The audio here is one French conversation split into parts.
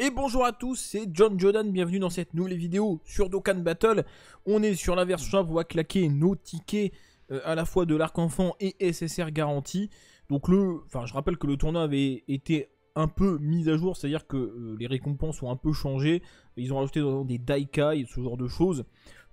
Et bonjour à tous, c'est John Jordan, bienvenue dans cette nouvelle vidéo sur Dokkan Battle. On est sur la version où on va claquer nos tickets euh, à la fois de l'arc enfant et SSR garantie. Donc le, enfin je rappelle que le tournoi avait été un peu mis à jour, c'est-à-dire que euh, les récompenses ont un peu changé. Ils ont rajouté des Daikai, ce genre de choses.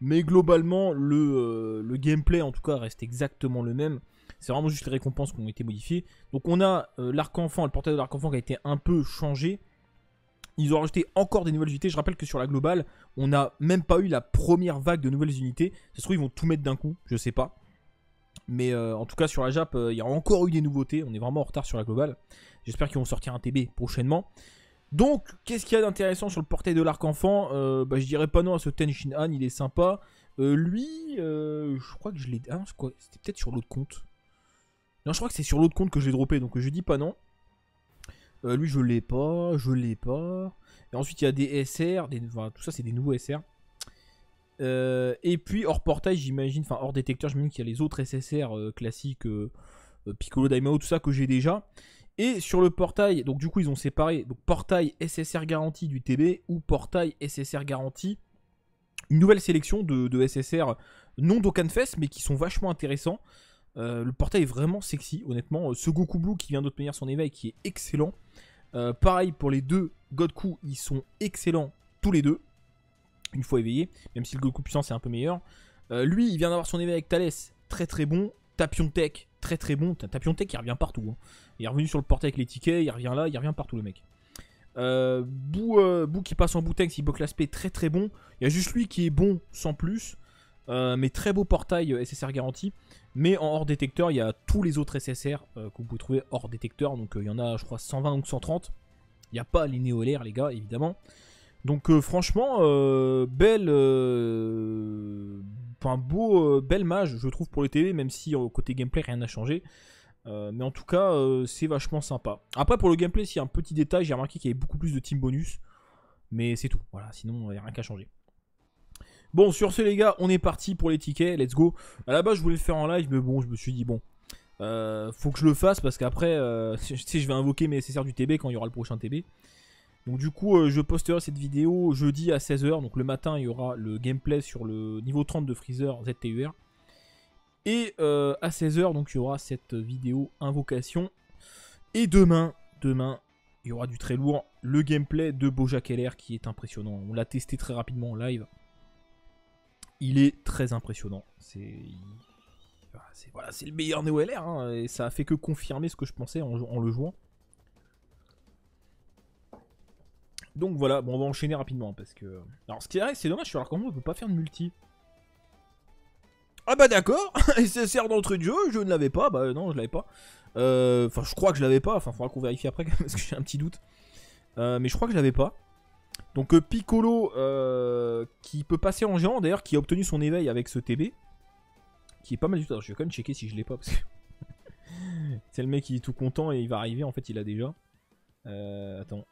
Mais globalement, le, euh, le gameplay en tout cas reste exactement le même. C'est vraiment juste les récompenses qui ont été modifiées. Donc on a l'arc enfant, le portail de l'arc enfant qui a été un peu changé. Ils ont rajouté encore des nouvelles unités. Je rappelle que sur la globale, on n'a même pas eu la première vague de nouvelles unités. Ça se trouve, ils vont tout mettre d'un coup, je sais pas. Mais euh, en tout cas, sur la Jap, euh, il y a encore eu des nouveautés. On est vraiment en retard sur la globale. J'espère qu'ils vont sortir un TB prochainement. Donc, qu'est-ce qu'il y a d'intéressant sur le portail de l'arc-enfant euh, bah, Je dirais pas non à ce Ten Shin Han, il est sympa. lui, je crois que je l'ai. Ah, c'était peut-être sur l'autre compte. Non, je crois que c'est sur l'autre compte que je l'ai droppé, donc je dis pas non. Euh, lui, je l'ai pas, je l'ai pas. Et ensuite, il y a des SR, tout ça, c'est des nouveaux SR. Euh, et puis, hors portail, j'imagine, enfin, hors détecteur, j'imagine qu'il y a les autres SSR euh, classiques, Piccolo, Daimao, tout ça que j'ai déjà. Et sur le portail, donc du coup, ils ont séparé donc, portail SSR garantie du TB ou portail SSR garantie. Une nouvelle sélection de, de SSR non d'Okanfest, mais qui sont vachement intéressants. Le portail est vraiment sexy, honnêtement. Ce Goku Blue qui vient d'obtenir son éveil, qui est excellent. Euh, pareil pour les deux Godku, ils sont excellents tous les deux. Une fois éveillé, même si le Goku puissant c'est un peu meilleur. Euh, lui, il vient d'avoir son éveil avec Thalès, très très bon. Tapion Tech, très très bon. Tapion Tech, il revient partout. Hein. Il est revenu sur le portail avec les tickets, il revient là, il revient partout le mec. Euh, Bou, euh, qui passe en bouteille, il bloque l'aspect très très bon. Il y a juste lui qui est bon sans plus. Mais très beau portail SSR garanti. Mais en hors détecteur, il y a tous les autres SSR euh, que vous pouvez trouver hors détecteur. Donc euh, il y en a, je crois, 120 ou 130. Il n'y a pas les néolaires, les gars, évidemment. Donc euh, franchement, belle, enfin beau, belle mage, je trouve pour les TV, même si côté gameplay rien n'a changé. mais en tout cas, c'est vachement sympa. Après pour le gameplay, s'il y a un petit détail, j'ai remarqué qu'il y avait beaucoup plus de team bonus. Mais c'est tout, voilà, sinon il n'y a rien qu'à changer. Bon, sur ce les gars, on est parti pour les tickets, let's go. À la base, je voulais le faire en live, mais bon, je me suis dit, bon, euh, faut que je le fasse parce qu'après, euh, je vais invoquer mes SSR du TB quand il y aura le prochain TB. Donc du coup, euh, je posterai cette vidéo jeudi à 16h. Donc le matin, il y aura le gameplay sur le niveau 30 de Freezer ZTUR. Et à 16h, donc il y aura cette vidéo invocation. Et demain, demain, il y aura du très lourd. Le gameplay de Bojack LR qui est impressionnant. On l'a testé très rapidement en live il est très impressionnant. C'est voilà, le meilleur Neo LR, hein, et ça a fait que confirmer ce que je pensais en, le jouant. Donc voilà, bon, on va enchaîner rapidement parce que. Alors ce qui est c'est dommage, alors comment on peut pas faire de multi Ah bah d'accord, sert d'entrée de jeu, je ne l'avais pas, bah non, je l'avais pas. Euh, enfin, je crois que je l'avais pas, enfin, faudra qu'on vérifie après parce que j'ai un petit doute. Euh, mais je crois que je l'avais pas. Donc euh, Piccolo euh, qui peut passer en géant d'ailleurs qui a obtenu son éveil avec ce TB. Qui est pas mal du tout. Je vais quand même checker si je l'ai pas parce que c'est le mec qui est tout content et il va arriver en fait il a déjà. Euh, attends.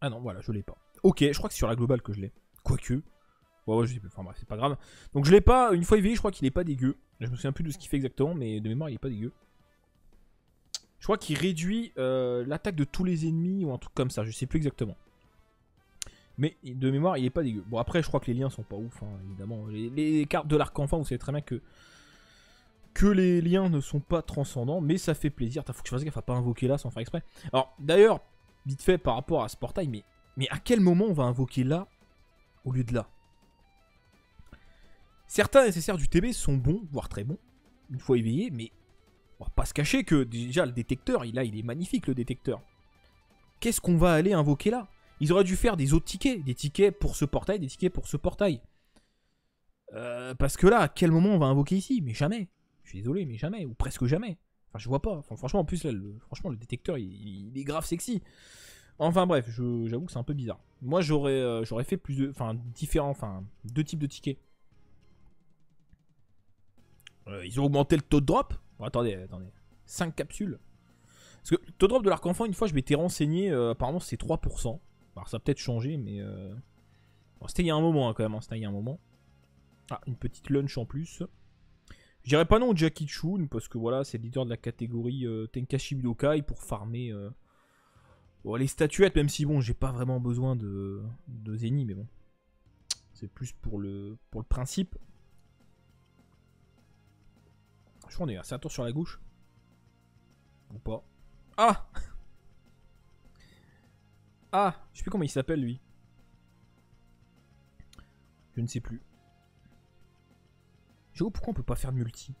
Ah non voilà je l'ai pas. Ok je crois que c'est sur la globale que je l'ai. Quoique. Ouais ouais je sais plus. Enfin bref c'est pas grave. Donc je l'ai pas. Une fois éveillé je crois qu'il est pas dégueu. Je me souviens plus de ce qu'il fait exactement mais de mémoire il est pas dégueu. Je crois qu'il réduit euh, l'attaque de tous les ennemis ou un truc comme ça, je sais plus exactement. Mais de mémoire, il est pas dégueu. Bon, après, je crois que les liens sont pas ouf, hein, évidemment. Les, cartes de l'arc enfant, vous savez très bien que que les liens ne sont pas transcendants, mais ça fait plaisir. Faut que je fasse gaffe à pas invoquer là sans faire exprès. Alors, d'ailleurs, vite fait par rapport à ce portail, mais, mais à quel moment on va invoquer là au lieu de là? Certains nécessaires du TB sont bons, voire très bons, une fois éveillés, mais on va pas se cacher que déjà le détecteur, là il est magnifique le détecteur. Qu'est-ce qu'on va aller invoquer là? Ils auraient dû faire des autres tickets, des tickets pour ce portail, des tickets pour ce portail. Euh, parce que là, à quel moment on va invoquer ici? Mais jamais. Je suis désolé, mais jamais, ou presque jamais. Enfin, je vois pas. franchement, en plus, là, le, franchement, le détecteur, il, est grave sexy. Enfin bref, j'avoue que c'est un peu bizarre. Moi, j'aurais euh, j'aurais fait plus de, enfin, différents, enfin, deux types de tickets. Euh, ils ont augmenté le taux de drop attendez, attendez. 5 capsules. Parce que le taux drop de l'arc enfant, une fois, je m'étais renseigné, euh, apparemment c'est 3%. Alors ça a peut-être changé, mais... Euh... c'était il y a un moment hein, quand même, hein, c'était il y a un moment. Ah, une petite lunch en plus. Je dirais pas non au Jackie Chun, parce que voilà, c'est le leader de la catégorie euh, Tenkashi Budokai pour farmer... Euh, les statuettes, même si bon, j'ai pas vraiment besoin de, de Zeni, mais bon. C'est plus pour le, pour le principe. Je crois qu'on est assez un tour sur la gauche. Ou pas. Ah Ah Je sais plus comment il s'appelle lui. Je ne sais plus. J'avoue pourquoi on peut pas faire de multi.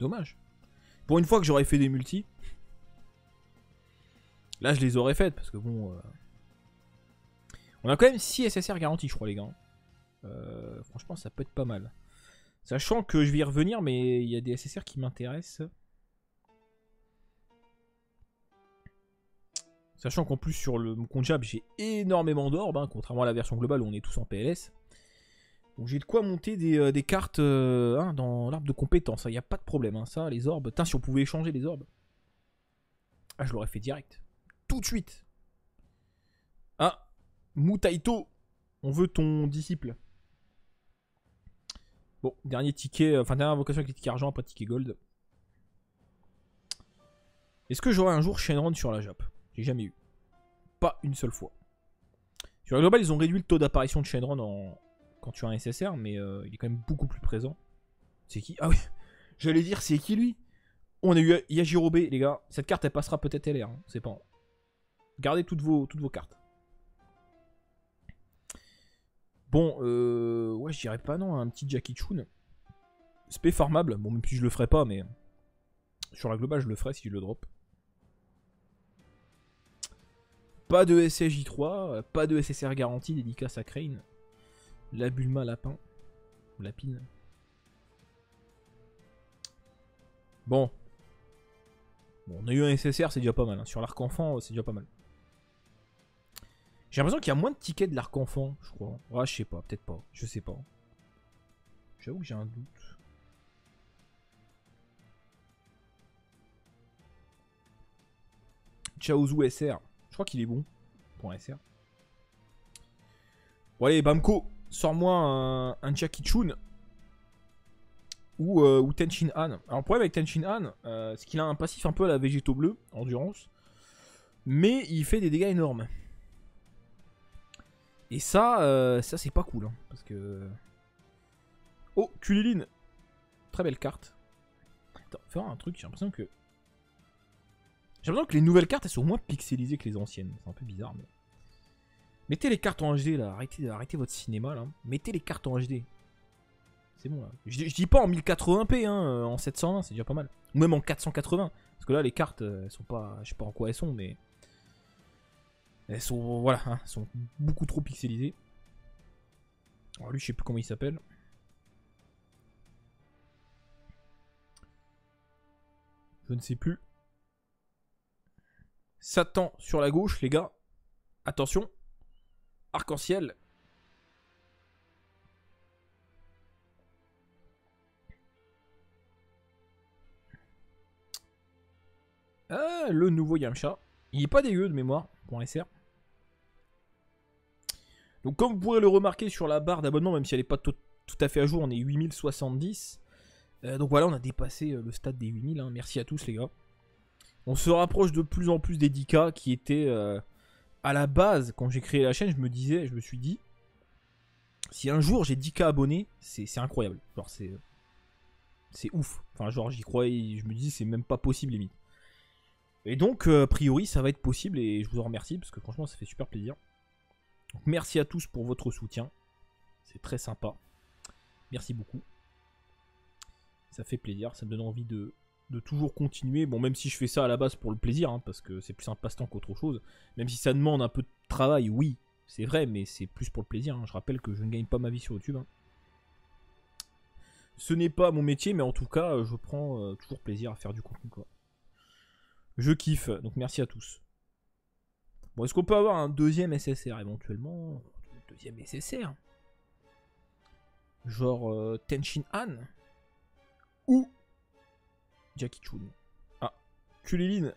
Dommage. Pour une fois que j'aurais fait des multi. Là je les aurais faites parce que bon... Euh, on a quand même 6 SSR garantis je crois les gars. Euh, franchement ça peut être pas mal. Sachant que je vais y revenir mais il y a des SSR qui m'intéressent. Sachant qu'en plus sur le, mon compte Jab j'ai énormément d'orbes, hein, contrairement à la version globale où on est tous en PLS. Donc j'ai de quoi monter des, euh, cartes euh, hein, dans l'arbre de compétences, il hein, n'y a pas de problème, ça, les orbes. Putain, si on pouvait échanger les orbes. Ah, je l'aurais fait direct. Tout de suite. Ah, Mutaito, on veut ton disciple. Bon, dernier ticket, euh, enfin dernière invocation avec les tickets argent, pas ticket gold. Est-ce que j'aurai un jour Shenron sur la Jap? J'ai jamais eu. Pas une seule fois. Sur la globale, ils ont réduit le taux d'apparition de Shenron en, quand tu as un SSR, mais euh, il est quand même beaucoup plus présent. C'est qui? Ah oui, j'allais dire, c'est qui lui? On a eu Yajirobe, les gars. Cette carte, elle passera peut-être LR, hein, c'est pas. Gardez toutes vos cartes. Bon, euh, ouais, je dirais pas non, un petit Jackie Chun. Spé farmable, bon, même si je le ferai pas, mais sur la globale, je le ferai si je le drop. Pas de SSJ3, pas de SSR garantie, dédicace à Crane. La Bulma lapin. Lapine. Bon. Bon, on a eu un SSR, c'est déjà pas mal. Hein. Sur l'arc enfant, c'est déjà pas mal. J'ai l'impression qu'il y a moins de tickets de l'arc enfant, je crois. Ouais, je sais pas, peut-être pas. Je sais pas. J'avoue que j'ai un doute. Chaozu SR. Je crois qu'il est bon. Pour SR. Bon allez, Bamko sors-moi un, un Chun ou, euh, ou Tenshin Han. Alors le problème avec Tenshin Han, euh, c'est qu'il a un passif un peu à la végéto bleu, endurance, mais il fait des dégâts énormes. Et ça, euh, ça c'est pas cool, hein, parce que... Oh, Kuliline Très belle carte. Attends, faire un truc, j'ai l'impression que... J'ai l'impression que les nouvelles cartes, elles sont moins pixelisées que les anciennes. C'est un peu bizarre, mais... Mettez les cartes en HD là, arrêtez, arrêtez votre cinéma là. Mettez les cartes en HD. C'est bon là. Je, dis pas en 1080p, hein, euh, en 720, c'est déjà pas mal. Ou même en 480. Parce que là, les cartes, euh, elles sont pas. Je sais pas en quoi elles sont, mais. Elles sont. Voilà, hein, elles sont beaucoup trop pixelisées. Alors lui, je sais plus comment il s'appelle. Je ne sais plus. Satan sur la gauche, les gars. Attention. Arc-en-ciel. Ah, le nouveau Yamcha. Il est pas dégueu de mémoire pour SR. Donc comme vous pourrez le remarquer sur la barre d'abonnement, même si elle n'est pas tout, à fait à jour, on est 8070. Euh, donc voilà, on a dépassé euh, le stade des 8000. Hein. Merci à tous les gars. On se rapproche de plus en plus des 10K qui étaient euh, à la base, quand j'ai créé la chaîne, je me disais, je me suis dit, si un jour j'ai 10k abonnés, c'est incroyable. Genre, c'est. C'est ouf. Enfin, genre, j'y croyais, je me dis, c'est même pas possible, limite. Et donc, a priori, ça va être possible et je vous en remercie parce que franchement, ça fait super plaisir. Merci à tous pour votre soutien. C'est très sympa. Merci beaucoup. Ça fait plaisir, ça me donne envie de, toujours continuer. Bon, même si je fais ça à la base pour le plaisir, hein, parce que c'est plus un passe-temps qu'autre chose. Même si ça demande un peu de travail, oui, c'est vrai, mais c'est plus pour le plaisir. Hein. Je rappelle que je ne gagne pas ma vie sur YouTube. Hein. Ce n'est pas mon métier, mais en tout cas, je prends euh, toujours plaisir à faire du contenu. Je kiffe, donc merci à tous. Bon, est-ce qu'on peut avoir un deuxième SSR éventuellement? Deuxième SSR Genre euh, Tenshin Han Ou Jackie Chun. Ah, Kuliline.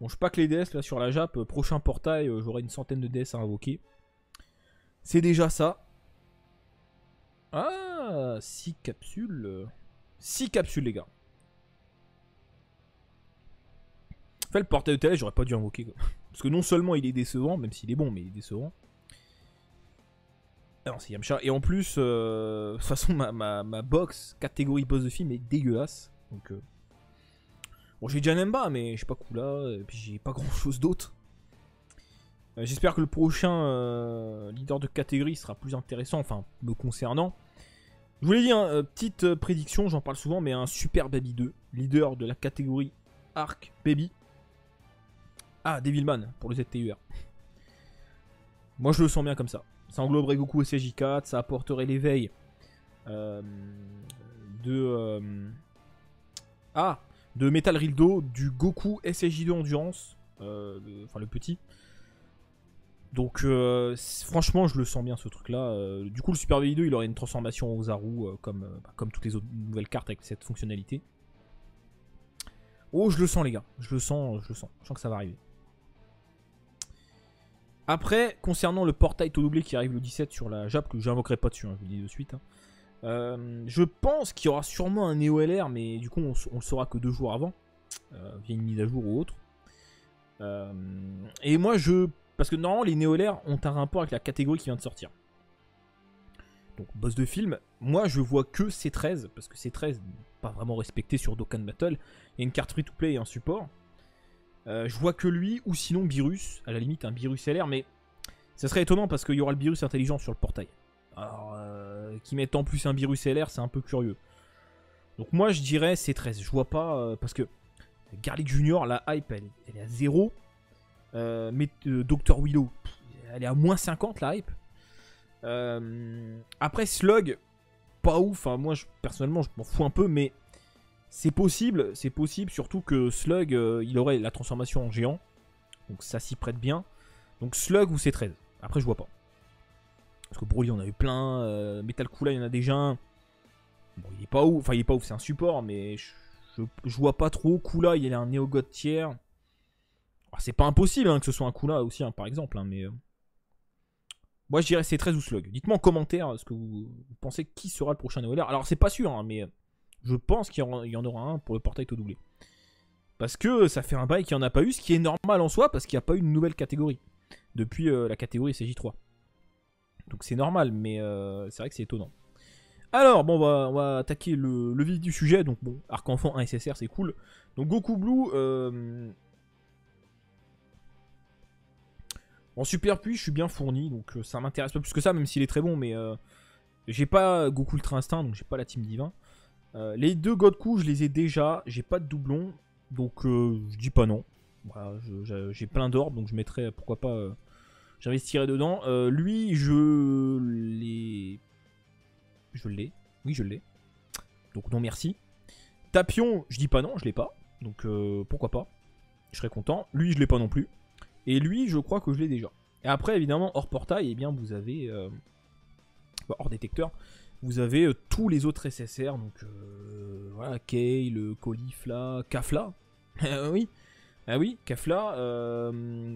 Bon, je que les DS là sur la Jap. Euh, prochain portail, euh, j'aurai une centaine de DS à invoquer. C'est déjà ça. Ah, 6 capsules. 6 capsules, les gars. Fait, le portail de Thalès, j'aurais pas dû invoquer. Quoi. Parce que non seulement il est décevant, même s'il est bon, mais il est décevant. Alors c'est Yamcha. Et en plus, euh, de toute façon, ma, box catégorie boss de film est dégueulasse. Donc, euh... bon, j'ai déjà Nemba, mais je sais pas Kula, et puis j'ai pas grand chose d'autre. Euh, J'espère que le prochain euh, leader de catégorie sera plus intéressant, enfin, me concernant. Je vous l'ai dit, hein, petite prédiction, j'en parle souvent, mais un Super Baby 2, leader de la catégorie Arc Baby. Ah, Devilman pour le ZTUR. Moi, je le sens bien comme ça. Ça engloberait Goku SSJ4, ça apporterait l'éveil euh, de. Euh, ah De Metal Rildo, du Goku SSJ2 Endurance, euh, enfin le petit. Donc, franchement, je le sens bien ce truc là. Euh, du coup, le Super V2 il aurait une transformation aux Zaru, comme, bah, comme toutes les autres nouvelles cartes avec cette fonctionnalité. Oh, je le sens, les gars. Je le sens, je le sens. Je sens que ça va arriver. Après, concernant le portail tout doublé qui arrive le 17 sur la Jap, que j'invoquerai pas dessus, hein, je vous le dis de suite. Hein. Euh, je pense qu'il y aura sûrement un Neo LR, mais du coup, on, le saura que deux jours avant, euh, via une mise à jour ou autre. Euh, et moi, je. Parce que normalement, les Neo LR ont un rapport avec la catégorie qui vient de sortir. Donc, boss de film, moi, je vois que C13, parce que C13 pas vraiment respecté sur Dokkan Battle. Il y a une carte free to play et un support. Euh, je vois que lui, ou sinon Virus, à la limite un Virus LR, mais ça serait étonnant parce qu'il y aura le Virus intelligent sur le portail. Alors, euh, qui mettent en plus un Virus LR, c'est un peu curieux. Donc moi je dirais C13, je vois pas, euh, parce que Garlic Junior, la hype, elle, est à 0. Euh, mais Dr Willow, elle est à moins 50 la hype. après Slug, pas ouf, hein, moi personnellement je m'en fous un peu, mais c'est possible, c'est possible, surtout que Slug, euh, il aurait la transformation en géant. Donc ça s'y prête bien. Donc Slug ou C13. Après, je vois pas. Parce que Broly, on a eu plein. Euh, Metal Kula, il y en a déjà un. Bon, il est pas ouf. Enfin, il est pas ouf, c'est un support, mais je, vois pas trop. Kula, il a un Néo-God tiers. Ah, c'est pas impossible hein, que ce soit un Kula aussi, hein, par exemple. Hein, mais. Euh... Moi, je dirais C13 ou Slug. Dites-moi en commentaire ce que vous, pensez qui sera le prochain Néo Alors, c'est pas sûr, mais je pense qu'il y en aura un pour le portail tout doublé. Parce que ça fait un bail qu'il n'y en a pas eu, ce qui est normal en soi, parce qu'il n'y a pas eu une nouvelle catégorie. Depuis euh, la catégorie CJ3. Donc c'est normal, mais euh, c'est vrai que c'est étonnant. Alors, bon, on va, attaquer le, vif du sujet. Donc bon, Arc Enfant 1 SSR, c'est cool. Donc Goku Blue... Euh... En super puits, je suis bien fourni, donc ça m'intéresse pas plus que ça, même s'il est très bon, mais j'ai pas Goku Ultra Instinct, donc j'ai pas la team divin. Euh, les deux Godku, je les ai déjà. J'ai pas de doublon. Donc euh, je dis pas non. J'ai plein d'or. Donc je mettrai, pourquoi pas, euh, j'investirai dedans. Lui, je l'ai. Je l'ai. Oui, je l'ai. Donc non, merci. Tapion, je dis pas non, je l'ai pas. Donc pourquoi pas. Je serais content. Lui, je l'ai pas non plus. Et lui, je crois que je l'ai déjà. Et après, évidemment, hors portail, eh bien, vous avez. hors détecteur vous avez euh, tous les autres SSR, donc euh, voilà, Kay, le Caulifla, Kafla, ah oui, ah oui, Kafla, euh,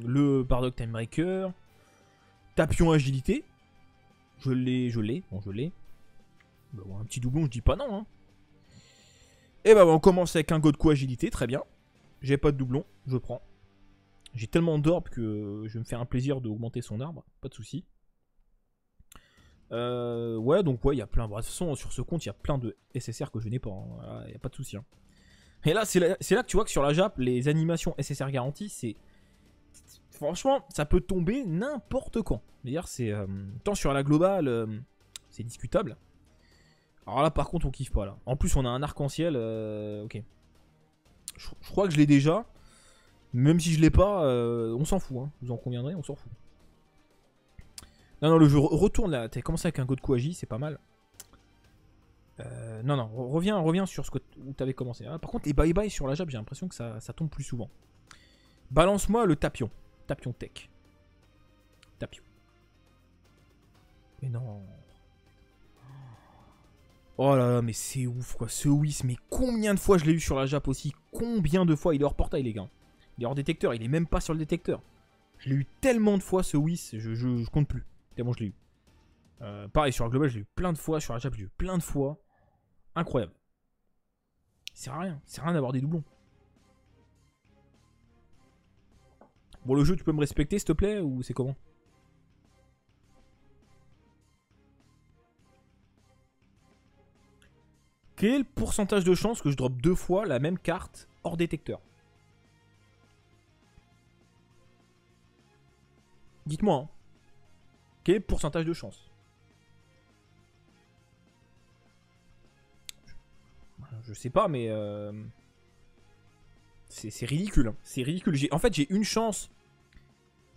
le Bardock Timebreaker, Tapion Agilité, je l'ai, je l'ai, bon je l'ai, bon, un petit doublon, je dis pas non, hein. Et bah on commence avec un Godku Agilité, très bien, j'ai pas de doublon, je prends. J'ai tellement d'orbes que je vais me faire un plaisir d'augmenter son arbre, pas de soucis. Euh, ouais, donc ouais, il y a plein. de toute façon, sur ce compte, il y a plein de SSR que je n'ai pas. Il hein. n'y a pas de souci. Hein. Et là, c'est là, que tu vois que sur la Jap, les animations SSR garanties, c'est. Franchement, ça peut tomber n'importe quand. D'ailleurs, c'est. Euh, tant sur la globale, euh, c'est discutable. Alors là, par contre, on kiffe pas là. En plus, on a un arc-en-ciel. Ok. Je, crois que je l'ai déjà. Même si je l'ai pas, on s'en fout. Hein. Vous en conviendrez, on s'en fout. Non, non, le jeu retourne là. T'as commencé avec un Goku Agi, c'est pas mal. Euh, non, non, reviens, reviens sur ce que où t'avais commencé. Ah, par contre, les bye bye sur la Jab, j'ai l'impression que ça, ça, tombe plus souvent. Balance-moi le tapion. Tapion tech. Tapion. Mais non. Oh là là, mais c'est ouf quoi. Ce Whis, mais combien de fois je l'ai eu sur la Jap aussi? Combien de fois? Il est hors portail, les gars. Il est hors détecteur, il est même pas sur le détecteur. Je l'ai eu tellement de fois ce Whis, je, je compte plus. Tellement je l'ai eu. Euh, pareil, sur la global, je l'ai eu plein de fois. Sur la Jap, je l'ai eu plein de fois. Incroyable. C'est rien. C'est rien d'avoir des doublons. Bon, le jeu, tu peux me respecter, s'il te plaît, ou c'est comment? Quel pourcentage de chance que je drop deux fois la même carte hors détecteur? Dites-moi. Hein. Pourcentage de chance Je sais pas, mais... Euh, c'est ridicule. Hein. C'est ridicule. En fait, j'ai une chance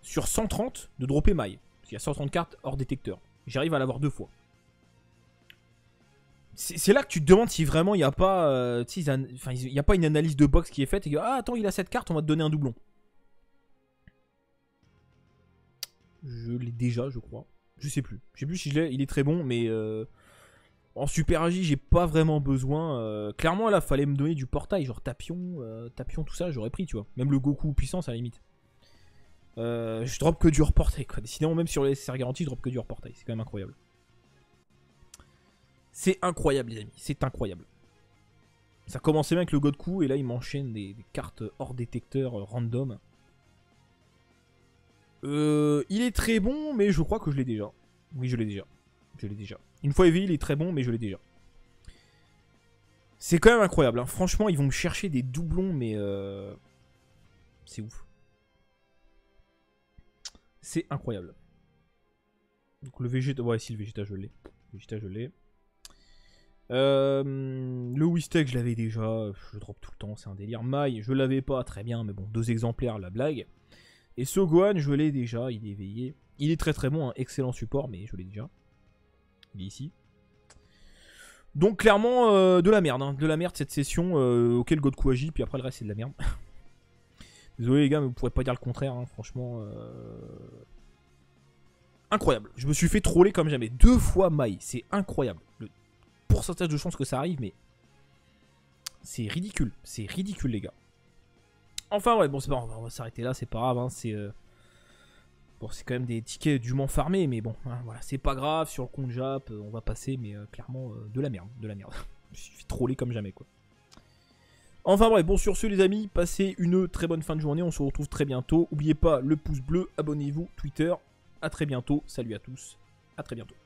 sur 130 de dropper maille. Parce qu'il y a 130 cartes hors détecteur. J'arrive à l'avoir deux fois. C'est là que tu te demandes si vraiment il n'y a pas, euh, il a pas une analyse de box qui est faite et que ah attends il a cette carte, on va te donner un doublon. Je l'ai déjà, je crois. Je sais plus. Je sais plus si je l'ai. Il est très bon, mais euh, en Super Agi, j'ai pas vraiment besoin. Euh, clairement, là, fallait me donner du portail, genre Tapion, Tapion, tout ça, j'aurais pris, tu vois. Même le Goku puissance à la limite. je drop que du reportail, quoi. Sinon, même sur les SR garanties, je drop que du reportail. C'est quand même incroyable. C'est incroyable, les amis. C'est incroyable. Ça commençait bien avec le Godku et là il m'enchaîne des, cartes hors détecteur euh, random. Euh, il est très bon, mais je crois que je l'ai déjà. Oui, je l'ai déjà. Je l'ai déjà. Une fois Heavy, il est très bon, mais je l'ai déjà. C'est quand même incroyable. Hein. Franchement, ils vont me chercher des doublons, mais... Euh... C'est ouf. C'est incroyable. Donc le Vegeta... Ouais, si, le Vegeta, je l'ai. Vegeta, je l'ai. Euh, le Wistek, je l'avais déjà, je le drop tout le temps, c'est un délire. Mai, je l'avais pas, très bien, mais bon, deux exemplaires, la blague. Et ce Gohan, je l'ai déjà, il est éveillé. Il est très très bon, un excellent support, mais je l'ai déjà. Il est ici. Donc clairement, euh, de la merde, hein. de la merde cette session, euh, auquel Godku agit, puis après le reste c'est de la merde. Désolé les gars, mais vous pourrez pas dire le contraire, hein. franchement. Incroyable, je me suis fait troller comme jamais. Deux fois Mai, c'est incroyable. Le pourcentage de chance que ça arrive, mais c'est ridicule. C'est ridicule, les gars. Enfin, ouais, bon, c'est pas on va s'arrêter là, c'est pas grave. Hein, c'est euh, bon, c'est quand même des tickets dûment farmés, mais bon, hein, voilà, c'est pas grave. Sur le compte Jap, euh, on va passer, mais euh, clairement de la merde, de la merde. Je suis trollé comme jamais, quoi. Enfin bref, bon sur ce les amis, passez une très bonne fin de journée, on se retrouve très bientôt. N'oubliez pas le pouce bleu, abonnez-vous, Twitter, à très bientôt, salut à tous, à très bientôt.